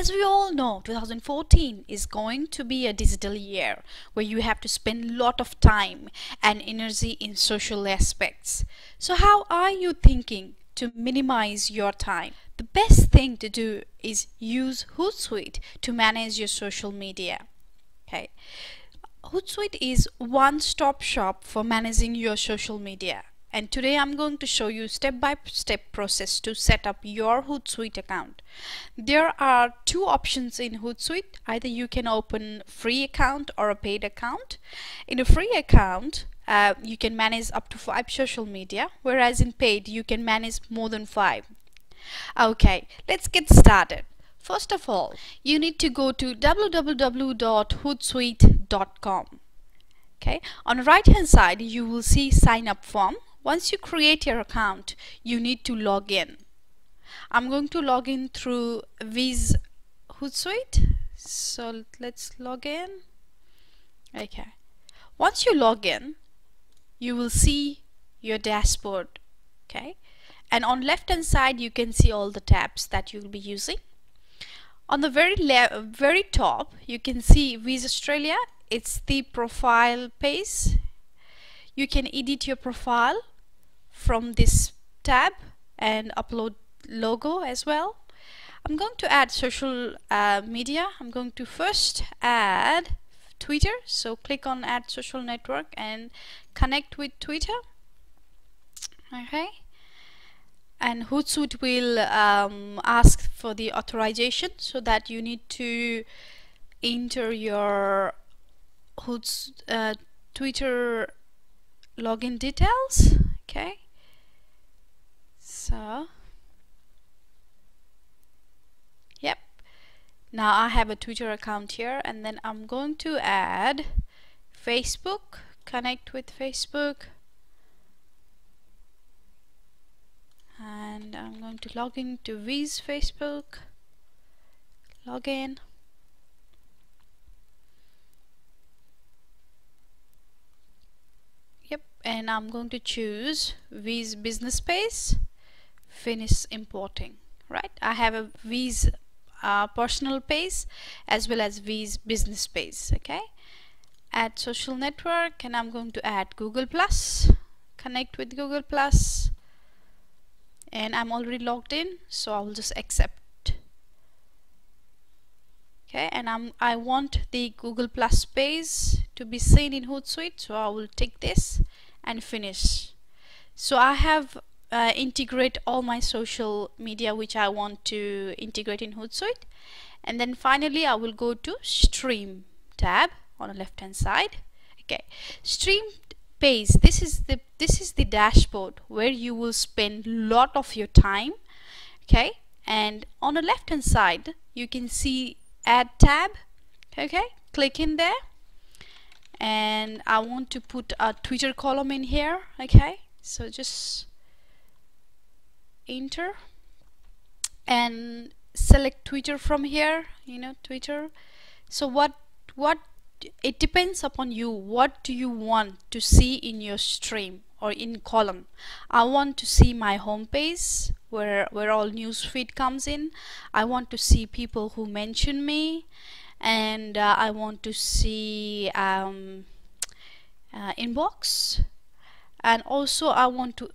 As we all know, 2014 is going to be a digital year where you have to spend a lot of time and energy in social aspects. So how are you thinking to minimize your time? The best thing to do is use Hootsuite to manage your social media. Okay. Hootsuite is one-stop shop for managing your social media and today I'm going to show you step-by-step -step process to set up your Hootsuite account. There are two options in Hootsuite. Either you can open free account or a paid account. In a free account, uh, you can manage up to five social media, whereas in paid, you can manage more than five. Okay, let's get started. First of all, you need to go to www.hootsuite.com. Okay, on the right hand side, you will see sign up form once you create your account you need to log in. I'm going to log in through Viz Hootsuite. So let's log in. Okay. Once you log in you will see your dashboard okay? And on left hand side you can see all the tabs that you'll be using. On the very very top you can see Viz Australia. It's the profile page. You can edit your profile from this tab and upload logo as well. I'm going to add social uh, media. I'm going to first add Twitter. So click on add social network and connect with Twitter. Okay. And Hootsuite will um, ask for the authorization so that you need to enter your Hoots uh, Twitter login details. Okay so yep. Now I have a Twitter account here and then I'm going to add Facebook. Connect with Facebook. And I'm going to log in to Viz Facebook. Login yep. And I'm going to choose Viz business space finish importing right? I have a Viz uh, personal page as well as Viz business page okay? Add social network and I'm going to add Google Plus connect with Google Plus and I'm already logged in so I'll just accept. Okay and I'm I want the Google Plus page to be seen in Hootsuite so I will take this and finish. So I have uh, integrate all my social media which I want to integrate in Hootsuite. And then finally I will go to stream tab on the left hand side. Okay stream page. This is the this is the dashboard where you will spend lot of your time. Okay and on the left hand side you can see add tab. Okay click in there. And I want to put a Twitter column in here. Okay so just enter and select Twitter from here you know Twitter. So what what it depends upon you. What do you want to see in your stream or in column? I want to see my home page where where all news feed comes in. I want to see people who mention me. And uh, I want to see um, uh, inbox. And also I want to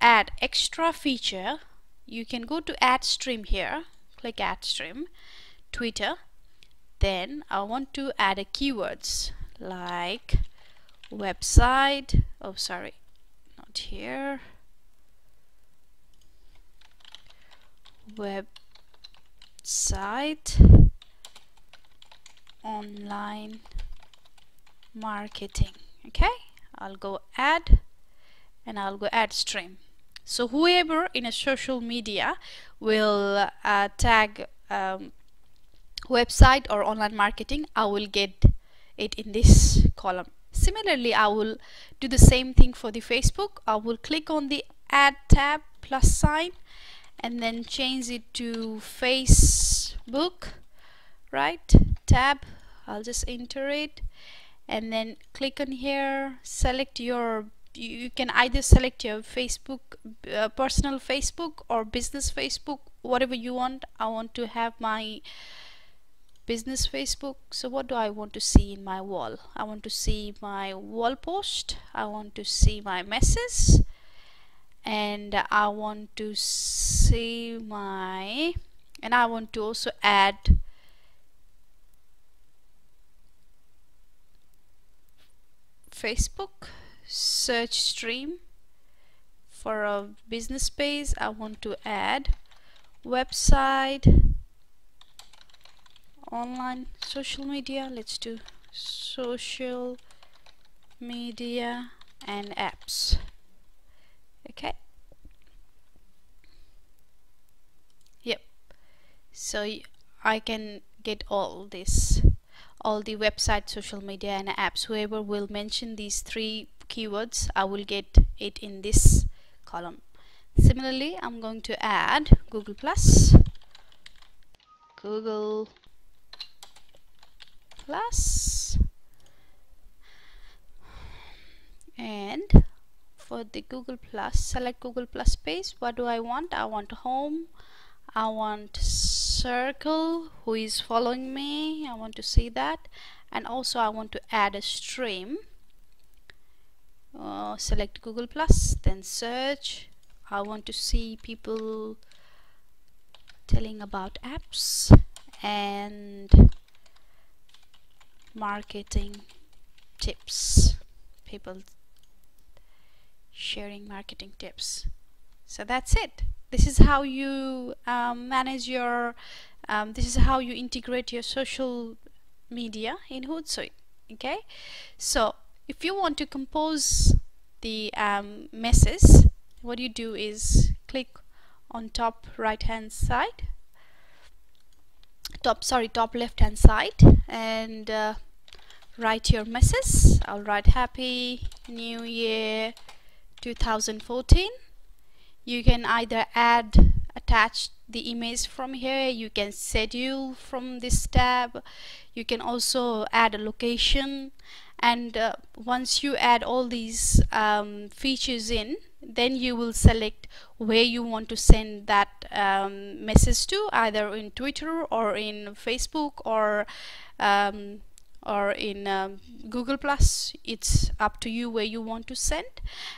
add extra feature you can go to add stream here click add stream Twitter. Then I want to add a keywords like website oh sorry not here. Website online marketing okay? I'll go add and I'll go add stream so whoever in a social media will uh, tag um, website or online marketing I will get it in this column. Similarly I will do the same thing for the Facebook. I will click on the add tab plus sign and then change it to Facebook right? Tab I'll just enter it and then click on here select your you can either select your Facebook uh, personal Facebook or business Facebook whatever you want. I want to have my business Facebook. So what do I want to see in my wall? I want to see my wall post. I want to see my message and I want to see my and I want to also add Facebook search stream for a business page I want to add website online social media let's do social media and apps. Okay. Yep. So I can get all this all the website social media and apps. Whoever will mention these three keywords I will get it in this column. Similarly I'm going to add Google Plus. Google Plus. And for the Google Plus select Google Plus page what do I want? I want home. I want circle. Who is following me? I want to see that. And also I want to add a stream uh, select Google Plus then search. I want to see people telling about apps and marketing tips. People sharing marketing tips. So that's it. This is how you um, manage your um, this is how you integrate your social media in Hootsuite okay? So if you want to compose the um, message what you do is click on top right hand side top sorry top left hand side and uh, write your message I'll write happy new year 2014 you can either add attach the image from here. You can schedule from this tab. You can also add a location. And uh, once you add all these um, features in then you will select where you want to send that um, message to either in Twitter or in Facebook or um, or in um, Google Plus it's up to you where you want to send.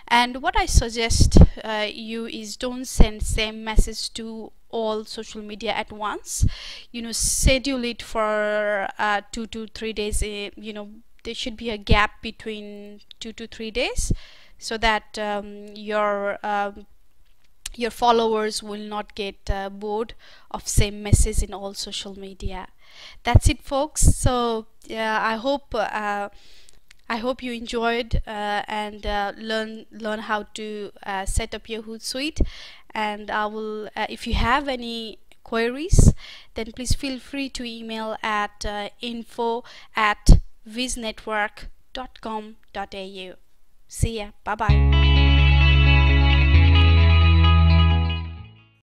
And what I suggest uh, you is don't send same message to all social media at once. You know schedule it for uh, two to three days uh, you know there should be a gap between two to three days so that um, your um, your followers will not get uh, bored of same message in all social media that's it folks so yeah I hope uh, I hope you enjoyed uh, and uh, learn learn how to uh, set up your Hootsuite and I will uh, if you have any queries then please feel free to email at info at viznetwork.com.au See ya. Bye bye.